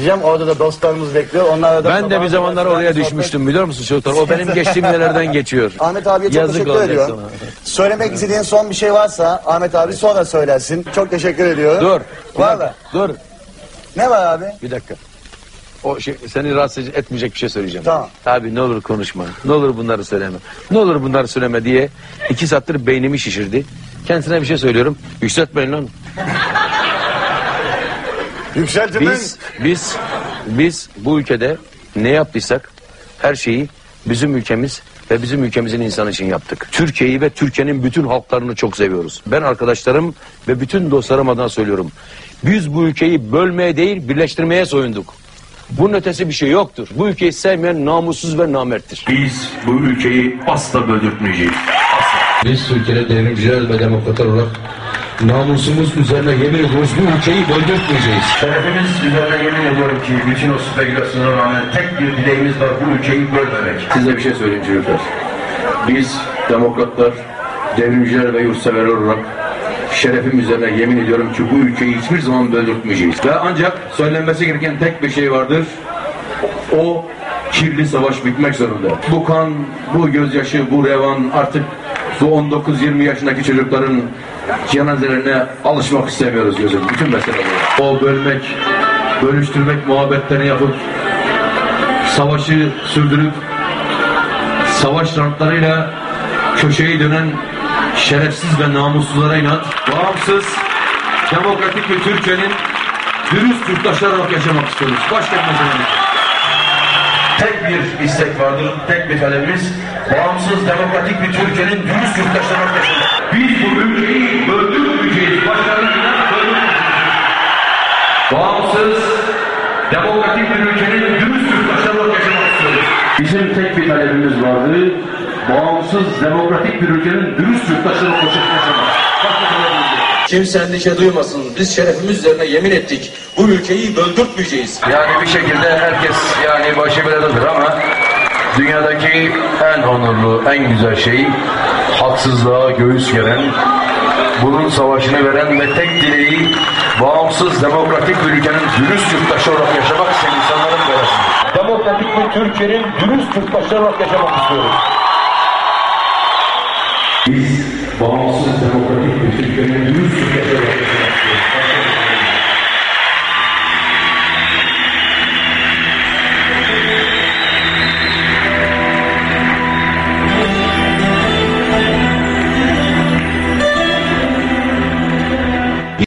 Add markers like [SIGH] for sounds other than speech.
Diyeceğim orada da dostlarımız bekliyor. Onlarla da Ben de bir zamanlar oraya düşmüştüm biliyor musun Çocuklar? O benim [LAUGHS] geçtiğim yerlerden geçiyor. Ahmet abiye çok Yazık teşekkür olacak ediyorum. sana. Söylemek istediğin son bir şey varsa Ahmet abi sonra söylersin. Çok teşekkür ediyorum. Dur. bir Valla. dakika, Dur. Ne var abi? Bir dakika. O şey, seni rahatsız etmeyecek bir şey söyleyeceğim. Tamam. Abi ne olur konuşma. Ne olur bunları söyleme. Ne olur bunları söyleme diye iki saattir beynimi şişirdi. Kendisine bir şey söylüyorum. Yükseltmeyin lan. Yükseltin Biz, biz, biz bu ülkede ne yaptıysak her şeyi bizim ülkemiz ve bizim ülkemizin insanı için yaptık. Türkiye'yi ve Türkiye'nin bütün halklarını çok seviyoruz. Ben arkadaşlarım ve bütün dostlarım adına söylüyorum. Biz bu ülkeyi bölmeye değil birleştirmeye soyunduk. Bunun ötesi bir şey yoktur. Bu ülkeyi sevmeyen namussuz ve namerttir. Biz bu ülkeyi asla böldürtmeyeceğiz. Biz Türkiye'de devrimciler ve demokratlar olarak namusumuz üzerine yemin ediyoruz bu ülkeyi böldürtmeyeceğiz. Şerefimiz üzerine yemin ediyorum ki bütün o spekülasyona rağmen tek bir dileğimiz var bu ülkeyi bölmemek. Size bir şey söyleyeyim çocuklar. Biz demokratlar, devrimciler ve yurtseverler olarak şerefim üzerine yemin ediyorum ki bu ülkeyi hiçbir zaman böldürtmeyeceğiz. Ve ancak söylenmesi gereken tek bir şey vardır. O kirli savaş bitmek zorunda. Bu kan, bu gözyaşı, bu revan artık bu 19-20 yaşındaki çocukların cenazelerine alışmak istemiyoruz gözüm. Bütün mesele bu. O bölmek, bölüştürmek muhabbetlerini yapıp savaşı sürdürüp savaş rantlarıyla köşeyi dönen şerefsiz ve namussuzlara inat, bağımsız, demokratik bir Türkiye'nin dürüst yurttaşlar olarak yaşamak istiyoruz. Başka bir mesele değil. Tek bir istek vardır, tek bir talebimiz, bağımsız, demokratik bir Türkiye'nin dürüst yurttaşlar olarak yaşamak. Biz bu ülkeyi böldürmeyeceğiz, başkalarıyla böldürmeyeceğiz. Bağımsız, demokratik bir ülkenin dürüst yurttaşlar olarak yaşamak istiyoruz. Bizim tek bir talebimiz vardı, bağımsız, demokratik bir ülkenin dürüst yurttaşlar olarak yaşamak. Kimse endişe duymasın. Biz şerefimiz üzerine yemin ettik. Bu ülkeyi böldürtmeyeceğiz. Yani bir şekilde herkes yani başı belalıdır ama dünyadaki en onurlu, en güzel şey haksızlığa göğüs geren, bunun savaşını veren ve tek dileği bağımsız, demokratik bir ülkenin dürüst yurttaşı olarak yaşamak isteyen insanların belasıdır. Demokratik bir Türkiye'nin dürüst yurttaşı olarak yaşamak istiyoruz. Biz